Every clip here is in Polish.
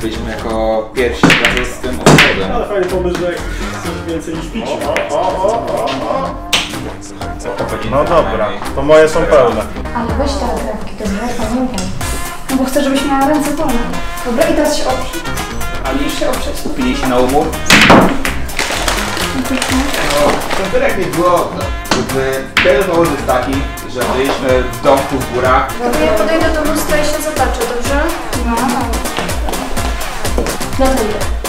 byliśmy jako pierwsi razem z tym obchodem. Ale fajny pomysł, że coś więcej niż picie. No dobra, to moje są pełne. Ale weź te drewki, dobra? Pamiętaj. No bo chcę, żebyś miała ręce wolne. Dobra, i teraz się oprzyj. Ali, się oprzeć. skupili się na umów? No, to tyle jak nie było, no, jakby ten powód jest taki, że byliśmy w domku w górach. To ja podejdę do lustra i się zobaczę, dobrze? No. No to idę.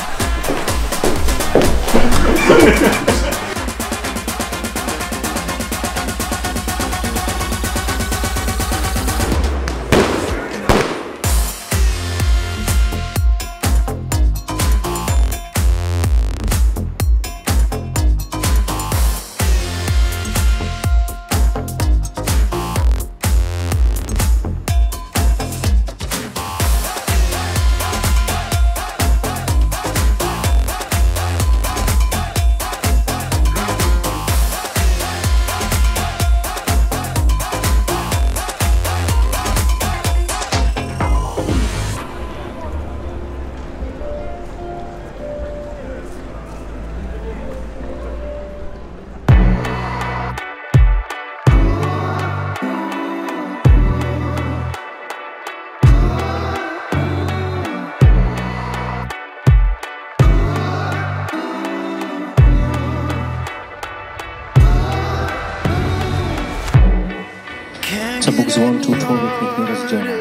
Co Bóg złączył, człowiek niech nie rozdziela.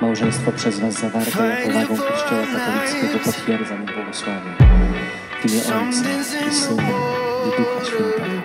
Małżeństwo przez was zawarte, ja powagą Kościoła katolickiego potwierdzam i błogosławię. W imię Ojca i Syna i Ducha Świętego.